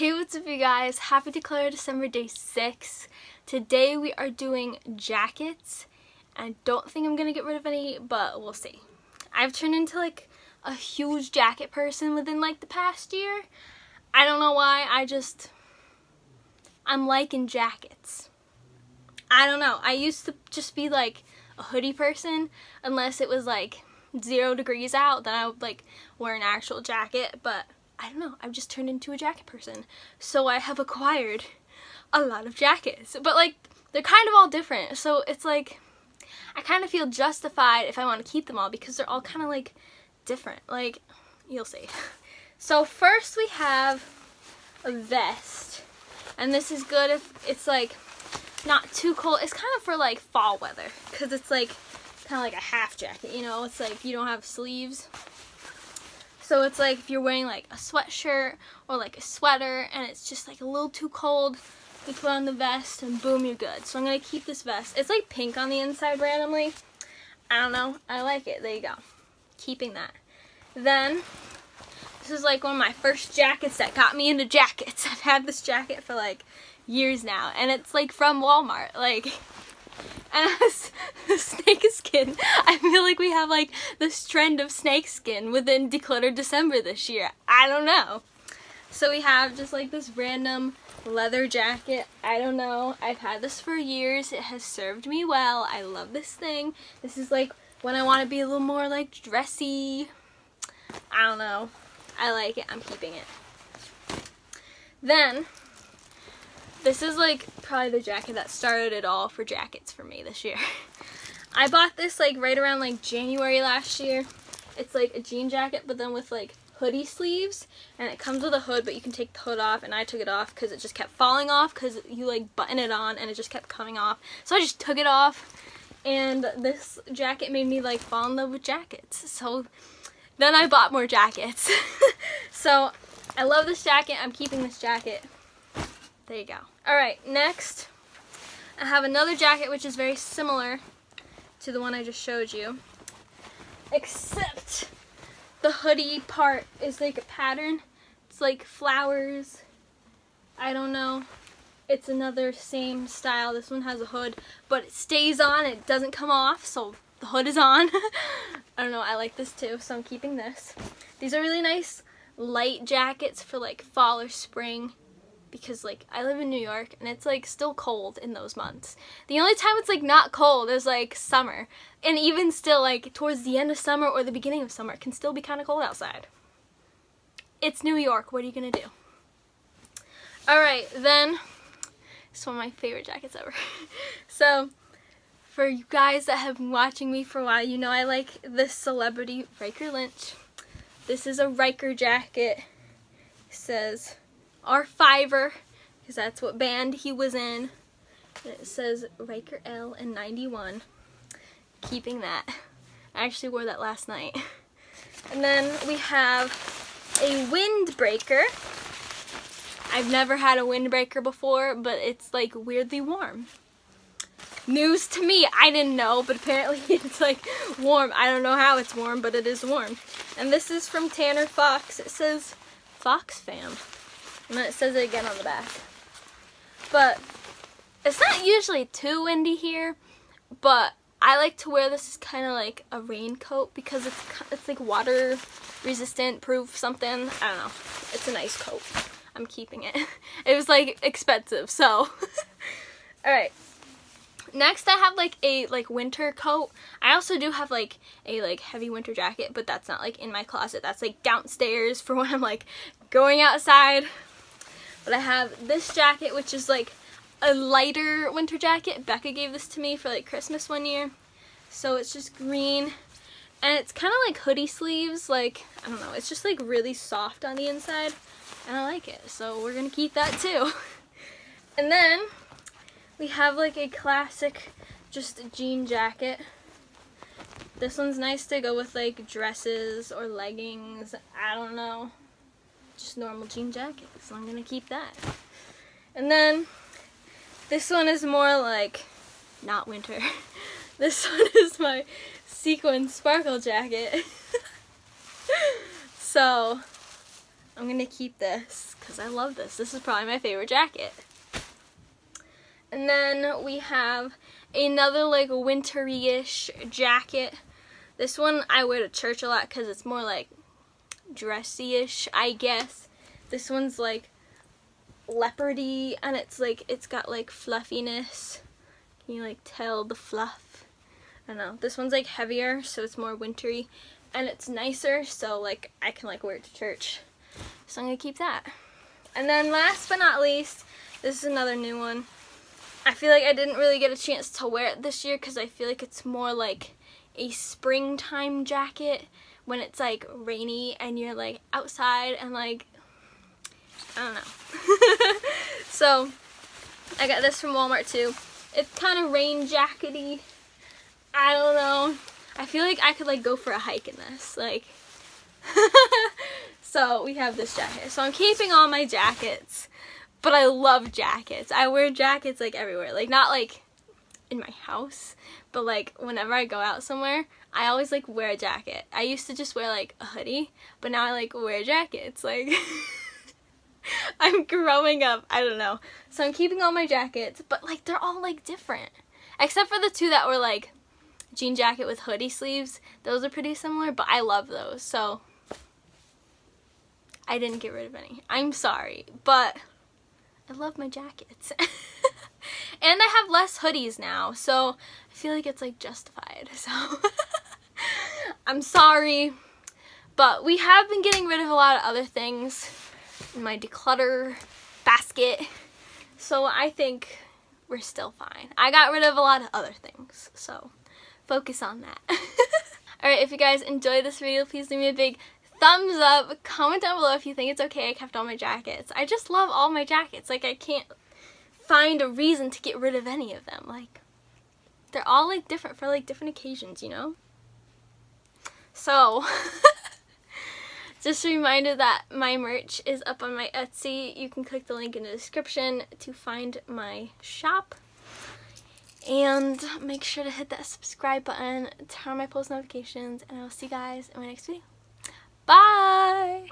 Hey, what's up you guys? Happy Declutter December day 6. Today we are doing jackets. I don't think I'm going to get rid of any, but we'll see. I've turned into like a huge jacket person within like the past year. I don't know why, I just, I'm liking jackets. I don't know, I used to just be like a hoodie person unless it was like zero degrees out, then I would like wear an actual jacket, but I don't know, I've just turned into a jacket person. So I have acquired a lot of jackets. But like, they're kind of all different. So it's like, I kind of feel justified if I want to keep them all because they're all kind of like different. Like, you'll see. So first we have a vest. And this is good if it's like not too cold. It's kind of for like fall weather because it's like kind of like a half jacket, you know? It's like you don't have sleeves. So it's like if you're wearing like a sweatshirt or like a sweater and it's just like a little too cold, you put on the vest and boom, you're good. So I'm going to keep this vest. It's like pink on the inside randomly. I don't know. I like it. There you go. Keeping that. Then, this is like one of my first jackets that got me into jackets. I've had this jacket for like years now and it's like from Walmart. Like, as snake skin, I feel like we have like this trend of snake skin within Decluttered December this year. I don't know. So we have just like this random leather jacket. I don't know. I've had this for years. It has served me well. I love this thing. This is like when I want to be a little more like dressy. I don't know. I like it. I'm keeping it. Then this is like probably the jacket that started it all for jackets for me this year. I bought this like right around like January last year. It's like a jean jacket but then with like hoodie sleeves and it comes with a hood but you can take the hood off and I took it off because it just kept falling off because you like button it on and it just kept coming off. So I just took it off and this jacket made me like fall in love with jackets. So then I bought more jackets. so I love this jacket. I'm keeping this jacket. There you go. Alright, next I have another jacket which is very similar to the one I just showed you. Except the hoodie part is like a pattern. It's like flowers. I don't know. It's another same style. This one has a hood, but it stays on. It doesn't come off, so the hood is on. I don't know. I like this too, so I'm keeping this. These are really nice light jackets for like fall or spring because like I live in New York and it's like still cold in those months. The only time it's like not cold is like summer. And even still like towards the end of summer or the beginning of summer it can still be kind of cold outside. It's New York. What are you to do? Alright, then it's one of my favorite jackets ever. so for you guys that have been watching me for a while, you know I like this celebrity Riker Lynch. This is a Riker jacket. It says R5, because that's what band he was in. And it says Riker L in 91. Keeping that. I actually wore that last night. And then we have a windbreaker. I've never had a windbreaker before, but it's like weirdly warm. News to me, I didn't know, but apparently it's like warm. I don't know how it's warm, but it is warm. And this is from Tanner Fox. It says Fox Fam. And then it says it again on the back. But it's not usually too windy here, but I like to wear this as kind of like a raincoat because it's it's like water resistant, proof something. I don't know. It's a nice coat. I'm keeping it. It was like expensive, so. All right. Next I have like a like winter coat. I also do have like a like heavy winter jacket, but that's not like in my closet. That's like downstairs for when I'm like going outside but I have this jacket, which is like a lighter winter jacket. Becca gave this to me for like Christmas one year. So it's just green. And it's kind of like hoodie sleeves. Like, I don't know. It's just like really soft on the inside. And I like it. So we're going to keep that too. and then we have like a classic just jean jacket. This one's nice to go with like dresses or leggings. I don't know just normal jean jacket, so I'm gonna keep that. And then this one is more like not winter. this one is my sequin sparkle jacket. so I'm gonna keep this because I love this. This is probably my favorite jacket. And then we have another like wintry-ish jacket. This one I wear to church a lot because it's more like dressy-ish, I guess. This one's like leopardy and it's like it's got like fluffiness. Can you like tell the fluff? I don't know. This one's like heavier so it's more wintry and it's nicer so like I can like wear it to church. So I'm gonna keep that. And then last but not least, this is another new one. I feel like I didn't really get a chance to wear it this year because I feel like it's more like a springtime jacket when it's like rainy and you're like outside and like I don't know. so I got this from Walmart too. It's kind of rain jackety. I don't know. I feel like I could like go for a hike in this. Like So we have this jacket. So I'm keeping all my jackets. But I love jackets. I wear jackets like everywhere. Like not like in my house, but like whenever I go out somewhere, I always like wear a jacket. I used to just wear like a hoodie, but now I like wear jackets. Like I'm growing up. I don't know. So I'm keeping all my jackets, but like they're all like different. Except for the two that were like jean jacket with hoodie sleeves. Those are pretty similar, but I love those. So I didn't get rid of any. I'm sorry, but I love my jackets. and I have less hoodies now, so I feel like it's like justified. So I'm sorry, but we have been getting rid of a lot of other things in my declutter basket. So I think we're still fine. I got rid of a lot of other things, so focus on that. Alright, if you guys enjoyed this video, please leave me a big thumbs up. Comment down below if you think it's okay I kept all my jackets. I just love all my jackets. Like, I can't find a reason to get rid of any of them. Like, they're all, like, different for, like, different occasions, you know? So, just a reminder that my merch is up on my Etsy. You can click the link in the description to find my shop. And make sure to hit that subscribe button, turn on my post notifications, and I'll see you guys in my next video. Bye!